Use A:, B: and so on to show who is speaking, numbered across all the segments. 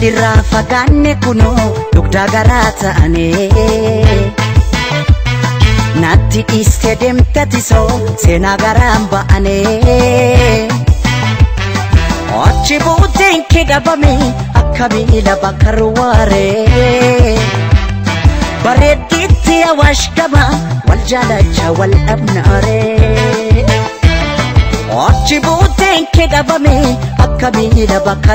A: walirraa fagaanne kunoo dugdaa garaa ta'ane natti dhiiste deemtatisoo seenaa garaan ba'ane achi buuteen kee dhabame akka miila bakka ruwaaree bareeddiitti awaash gama wal jaalacha wal dhabnaaree achi buuteen kee dhabame akka miila bakka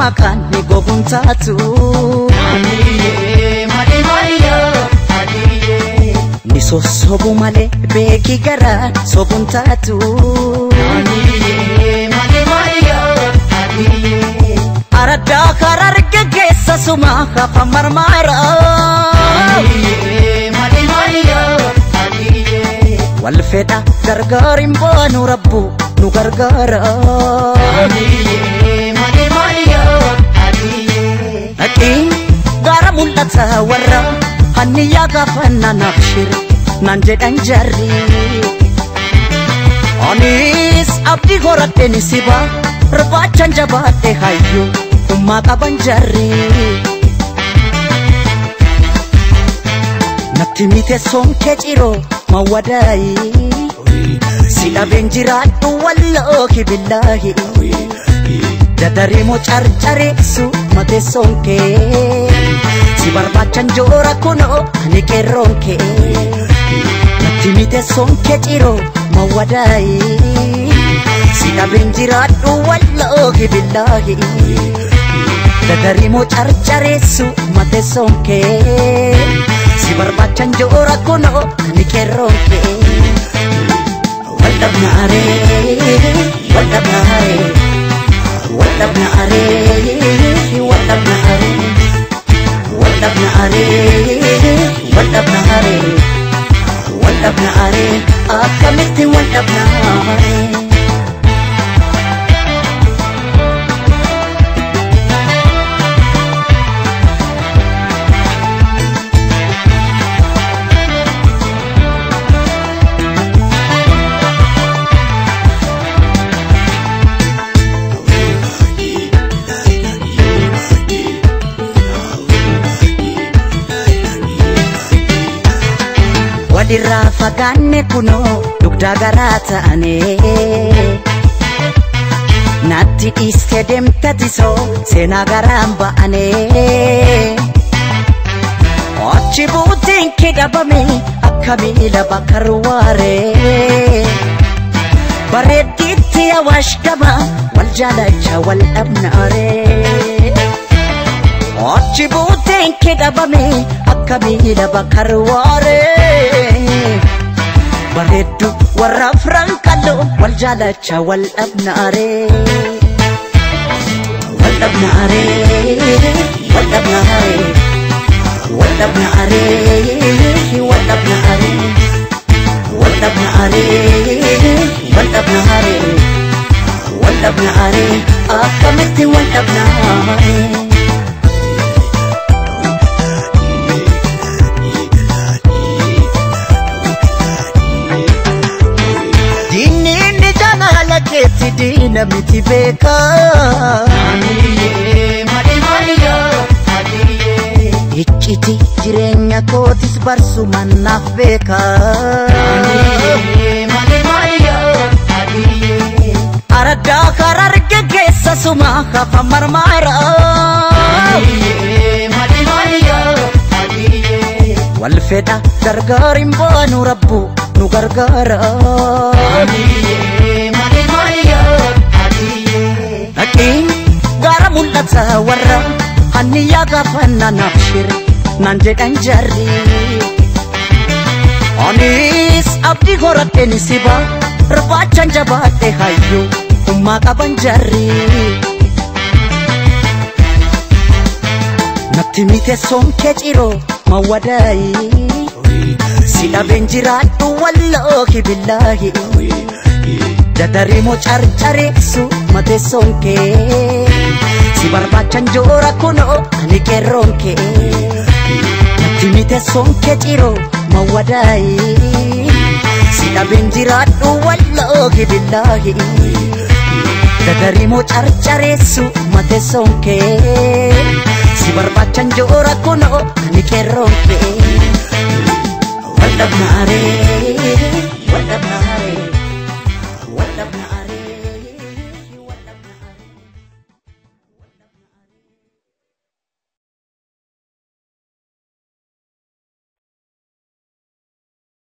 A: makani goguntatu nisosobu male beeki gara sobuntatu araddaa kararge geessa suma kafa marmaara wal fedha Walfeta hin baanu rabbu nu gargaara ጋረሙለተወራ አንያጋፈና ናብሽር ናንጀዳን ጀሪ አኒስ አብዲ ጎረዴን ሲባ ርባቸን ጀባዴ ሀዩ ኡማ ቀበን ጀሪ natti miteessoon kee ciroo ma wadaayi si dhabeen jiraadhu walloo kibillaahi. Dadarimu cari-cari su mate sonke Si barbacan jora kuno ani ke ronke Natti mite sonke ciro mawadai Si uwal lagi wallahi billahi Dadarimu cari-cari su mate sonke Si barbacan jora kuno ani ke ronke Waldabnare, waldabnare na are, at you when I'm are. Walirraa fagaanne kunoo dugdaa garaa ta'ane natti dhiiste deemtatisoo seenaa garaan ba'ane achi buuteen kee dhabame akka miila bakka ruwaaree bareeddiitti awaash gama wal jaalacha wal dhabnaaree achi buuteen kee dhabame akka miila bakka ruwaaree wal jaalacha wal dhabnaaree wal dhabnaaree wal dhabnaaree wal dhabnaaree diina miti beeka. Icciti jireenya kootis barsu mannaaf beeka. Araddaa karaa geggeessa suma hafa marmaara. Wal fedha gargaariin baanu rabbu nu gargaara. Tiin gara mul'ata warra hanni yaa gaafa nanaaf shira nan jedhan jarri. Anis abdii horadheen siba barbaachan jabaadhe hayyuu ummaa qaban jarri. Natti mite soomkee ciroo ma wadaayi. Sidhabeen jiraadhu walloo kibillaayi. Dadarii moo carcariisu. mate sonke si barba chanjora kono ani ke ronke lakkiinite sonke ciro ma wadaayi si dhabeen billahi dadari mo charchare su mate sonke si barba chanjora kono ani ke ronke waldhabnaaree waldhabnaaree.